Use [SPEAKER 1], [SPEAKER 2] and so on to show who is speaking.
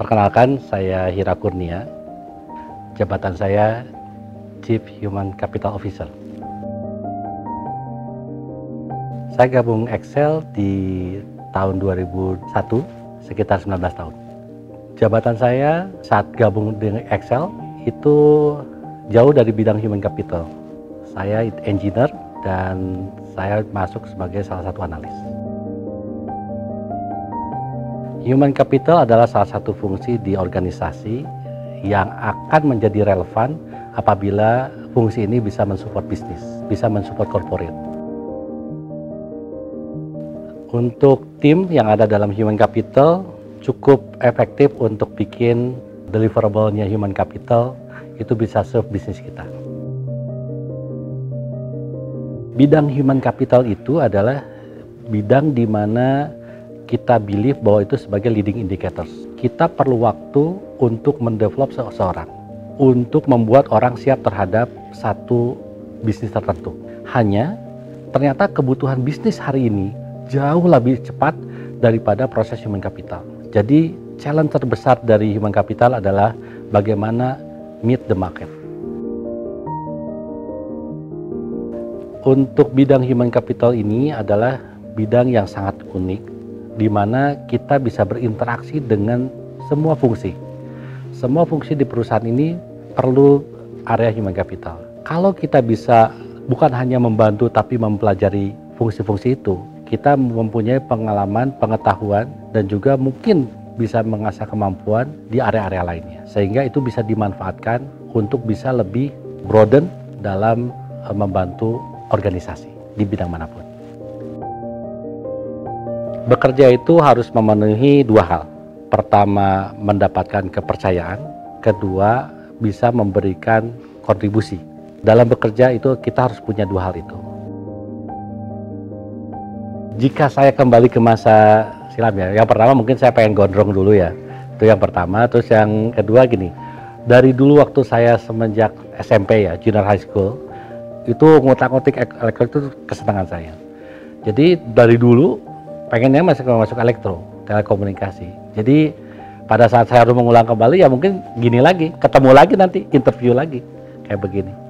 [SPEAKER 1] Perkenalkan, saya Hira Kurnia. Jabatan saya Chief Human Capital Officer. Saya gabung Excel di tahun 2001, sekitar 19 tahun. Jabatan saya saat gabung dengan Excel itu jauh dari bidang human capital. Saya engineer dan saya masuk sebagai salah satu analis. Human capital adalah salah satu fungsi di organisasi yang akan menjadi relevan apabila fungsi ini bisa mensupport bisnis, bisa mensupport corporate. Untuk tim yang ada dalam human capital cukup efektif untuk bikin deliverable-nya human capital itu bisa serve bisnis kita. Bidang human capital itu adalah bidang di mana kita believe bahwa itu sebagai leading indicators. Kita perlu waktu untuk mendevelop seseorang, untuk membuat orang siap terhadap satu bisnis tertentu. Hanya ternyata kebutuhan bisnis hari ini jauh lebih cepat daripada proses human capital. Jadi challenge terbesar dari human capital adalah bagaimana meet the market. Untuk bidang human capital ini adalah bidang yang sangat unik di mana kita bisa berinteraksi dengan semua fungsi. Semua fungsi di perusahaan ini perlu area human capital. Kalau kita bisa bukan hanya membantu tapi mempelajari fungsi-fungsi itu, kita mempunyai pengalaman, pengetahuan, dan juga mungkin bisa mengasah kemampuan di area-area lainnya. Sehingga itu bisa dimanfaatkan untuk bisa lebih broaden dalam eh, membantu organisasi di bidang mana pun. Bekerja itu harus memenuhi dua hal. Pertama, mendapatkan kepercayaan. Kedua, bisa memberikan kontribusi. Dalam bekerja itu kita harus punya dua hal itu. Jika saya kembali ke masa silam ya, yang pertama mungkin saya pengen gondrong dulu ya. Itu yang pertama. Terus yang kedua gini, dari dulu waktu saya semenjak SMP ya, junior high school, itu ngotak-ngotik elektronik itu kesenangan saya. Jadi dari dulu pengennya masuk masuk elektro telekomunikasi. Jadi pada saat saya harus mengulang kembali ya mungkin gini lagi ketemu lagi nanti interview lagi kayak begini